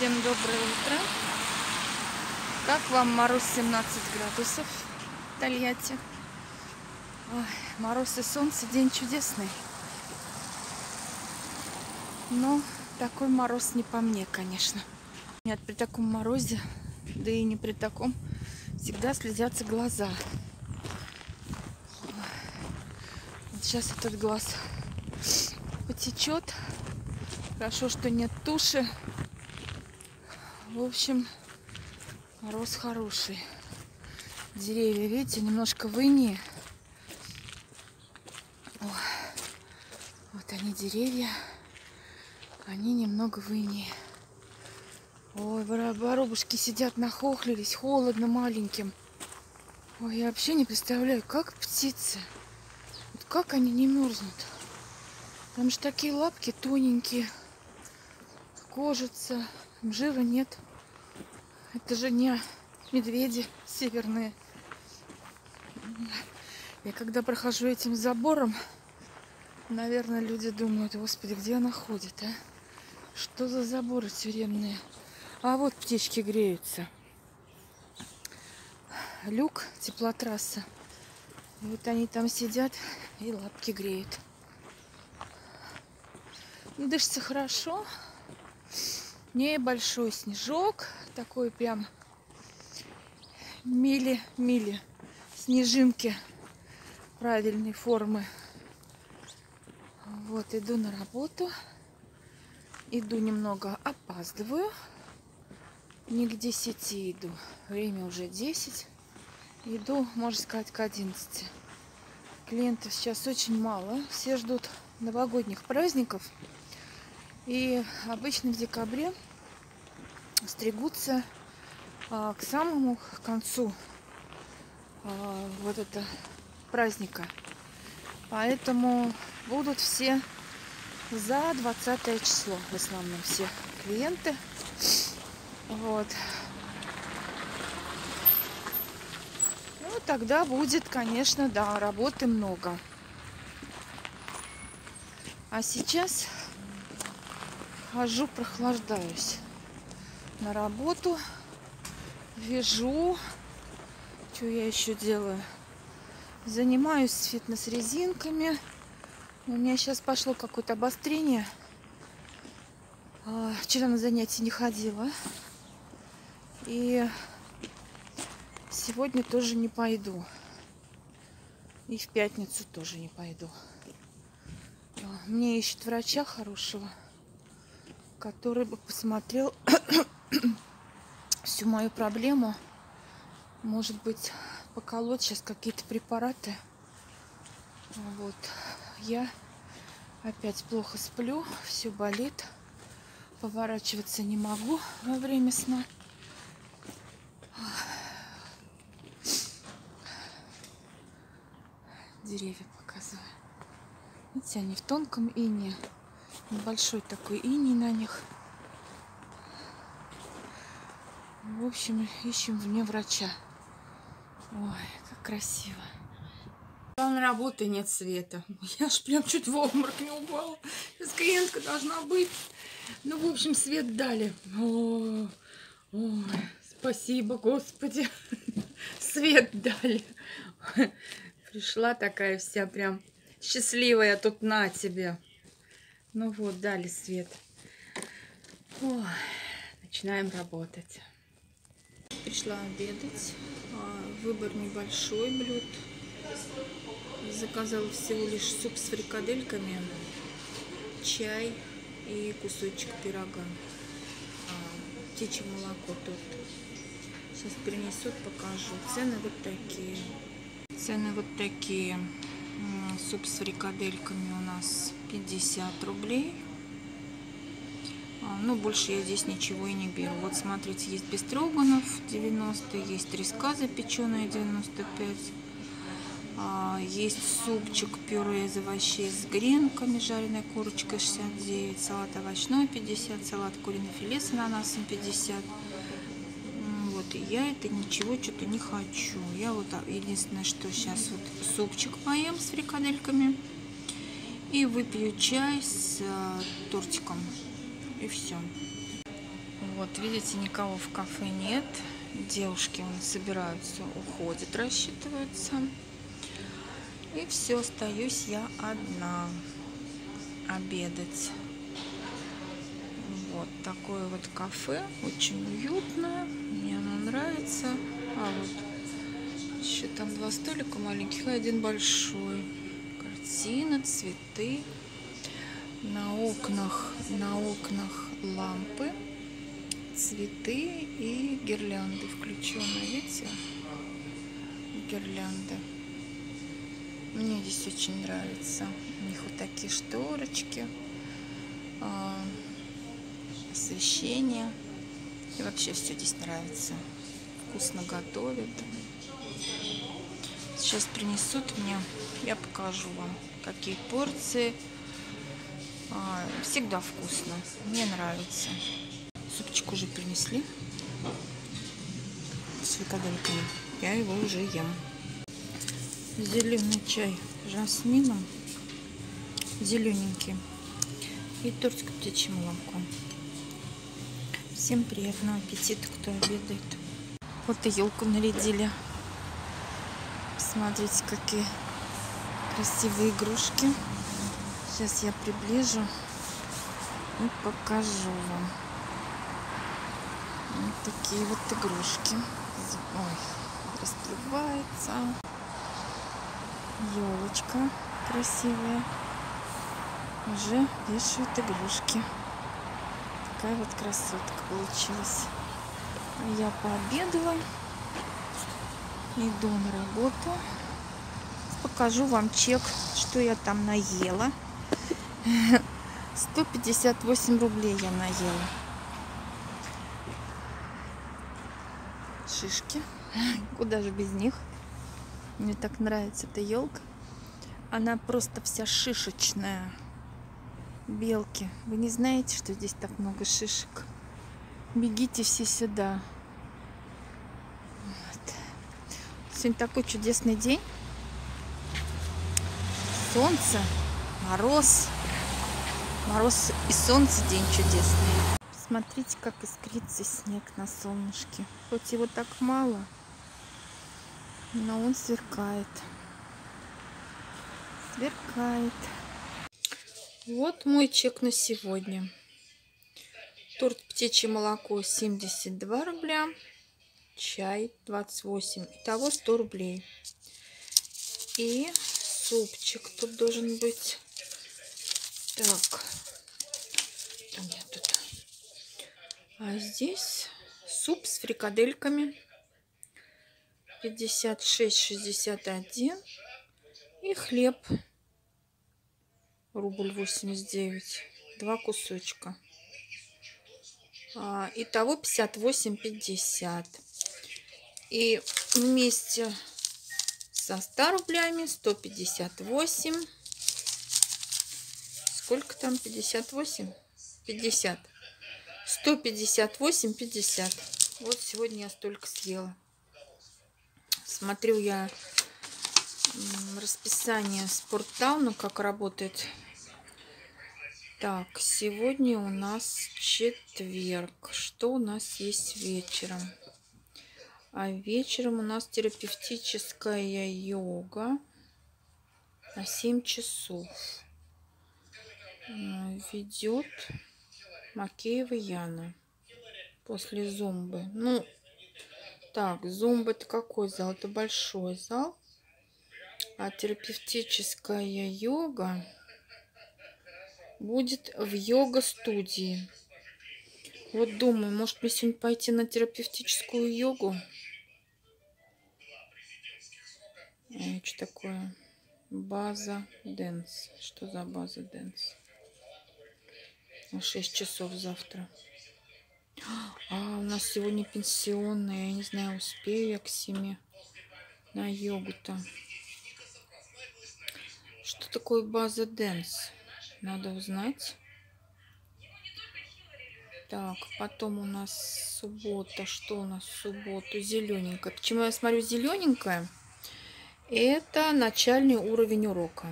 Всем доброе утро. Как вам мороз 17 градусов в Тольятти? Ой, мороз и солнце, день чудесный. Но такой мороз не по мне, конечно. Нет, при таком морозе, да и не при таком, всегда слезятся глаза. Вот сейчас этот глаз потечет. Хорошо, что нет туши. В общем, мороз хороший. Деревья, видите, немножко в инии. Вот они, деревья. Они немного в инии. Ой, воробушки сидят, нахохлились, холодно маленьким. Ой, я вообще не представляю, как птицы. Вот как они не мерзнут. Там же такие лапки тоненькие. Кожица. Жира нет. Это же не медведи северные. Я когда прохожу этим забором, наверное, люди думают, господи, где она ходит, а? Что за заборы тюремные? А вот птички греются. Люк, теплотрасса. Вот они там сидят и лапки греют. Дышится хорошо. Небольшой снежок. Такой прям мили-мили. Снежинки правильной формы. Вот, иду на работу. Иду немного опаздываю. Не к 10 иду. Время уже 10. Иду, можно сказать, к 11. Клиентов сейчас очень мало. Все ждут новогодних праздников. И обычно в декабре стригутся а, к самому концу а, вот это праздника. Поэтому будут все за 20 число в основном все клиенты. Вот. Ну, тогда будет, конечно, да, работы много. А сейчас хожу, прохлаждаюсь на работу, вяжу. Что я еще делаю? Занимаюсь фитнес-резинками. У меня сейчас пошло какое-то обострение. А, вчера на занятия не ходила. И сегодня тоже не пойду. И в пятницу тоже не пойду. А, мне ищут врача хорошего который бы посмотрел всю мою проблему. Может быть, поколоть сейчас какие-то препараты. Вот. Я опять плохо сплю, все болит. Поворачиваться не могу во время сна. Деревья показываю. Видите, они в тонком ине. Небольшой такой иней на них. В общем, ищем вне врача. Ой, как красиво. На работы нет света. Я ж прям чуть в обморок не упала. Сейчас клиентка должна быть. Ну, в общем, свет дали. О, ой, спасибо, Господи. Свет дали. Пришла такая вся прям счастливая тут на тебе. Ну вот, дали свет. Ой, начинаем работать. Пришла обедать. А, выбор небольшой блюд. Заказала всего лишь суп с фрикадельками, чай и кусочек пирога. А, птичье молоко тут. Сейчас принесут, покажу. Цены вот такие. Цены вот такие. Суп с фрикадельками у нас 50 рублей. А, ну, больше я здесь ничего и не беру. Вот, смотрите, есть бестроганов 90, есть треска запеченная 95. А, есть супчик пюре из овощей с гренками, жареной курочкой 69, салат овощной 50, салат куриное филе с ананасом 50. Я это ничего что-то не хочу. Я вот а, единственное, что сейчас вот супчик поем с фрикадельками. И выпью чай с э, тортиком. И все. Вот, видите, никого в кафе нет. Девушки он собираются, уходят, рассчитываются. И все, остаюсь я одна обедать. Вот такое вот кафе, очень уютное, вот еще там два столика маленьких и один большой. Картина, цветы. На окнах, на окнах лампы, цветы и гирлянды включенные, видите? Гирлянды. Мне здесь очень нравится. У них вот такие шторочки, а, освещение. И вообще все здесь нравится. Вкусно готовят. Сейчас принесут мне, я покажу вам, какие порции. А, всегда вкусно. Мне нравится. Супчик уже принесли с фрикадельками. Я его уже ем зеленый чай жасмином, зелененький, и тортик птичьим молоком. Всем приятного аппетита, кто обедает. Вот и елку нарядили. Смотрите, какие красивые игрушки. Сейчас я приближу и покажу вам. Вот такие вот игрушки. Ой, раскрывается елочка красивая. Уже вешают игрушки. Такая вот красотка получилась. Я пообедала. Иду на работу. Покажу вам чек, что я там наела. 158 рублей я наела. Шишки. Куда же без них? Мне так нравится эта елка. Она просто вся шишечная. Белки. Вы не знаете, что здесь так много шишек? Бегите все сюда. Вот. Сегодня такой чудесный день. Солнце, мороз. Мороз и солнце день чудесный. Смотрите, как искрится снег на солнышке. Хоть его так мало, но он сверкает. Сверкает. Вот мой чек на сегодня. Торт птичье молоко 72 рубля. Чай 28. Итого 100 рублей. И супчик тут должен быть. Так. Там я тут. А здесь суп с фрикадельками 56,61 и хлеб рубль 89 два кусочка а, итого 58,50 и вместе со 100 рублями 158 сколько там 58 50 158 50 вот сегодня я столько съела. Смотрю я расписание спорттауна, как работает. Так, сегодня у нас четверг. Что у нас есть вечером? А вечером у нас терапевтическая йога на 7 часов. Ведет Макеева Яна после зумбы. Ну, так, зумба это какой зал? Это большой зал. А терапевтическая йога будет в йога-студии. Вот думаю, может мне сегодня пойти на терапевтическую йогу? А, что такое? База dance. Что за база dance? На 6 часов завтра. А, у нас сегодня пенсионная. Я не знаю, успею я к семи на йогу-то. Что такое база Дэнс? Надо узнать. Так, потом у нас суббота. Что у нас в субботу? Зелененькая. Почему я смотрю зелененькая? Это начальный уровень урока.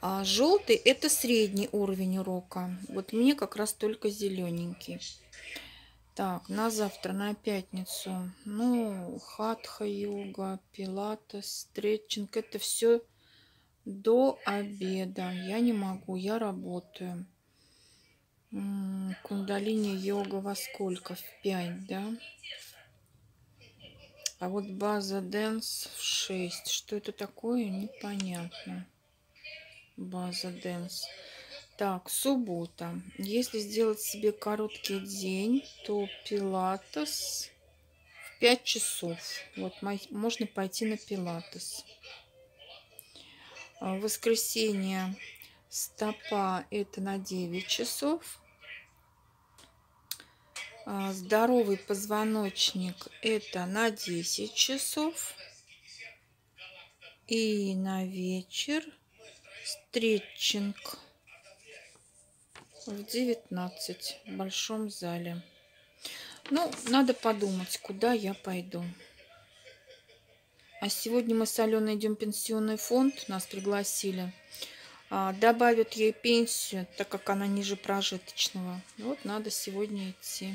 А желтый это средний уровень урока. Вот мне как раз только зелененький. Так, на завтра, на пятницу. Ну, хатха-йога, пилатес, стретчинг. Это все до обеда. Я не могу, я работаю. Кундалини-йога во сколько? В 5, да? А вот база dance в 6. Что это такое? Непонятно. База dance. Так, суббота. Если сделать себе короткий день, то пилатес в 5 часов. Вот можно пойти на пилатес. А, воскресенье стопа это на 9 часов. А, здоровый позвоночник это на 10 часов. И на вечер стретчинг в 19 в большом зале. Ну, надо подумать, куда я пойду. А сегодня мы с Аленой идем в пенсионный фонд, нас пригласили. А, добавят ей пенсию, так как она ниже прожиточного. Вот надо сегодня идти.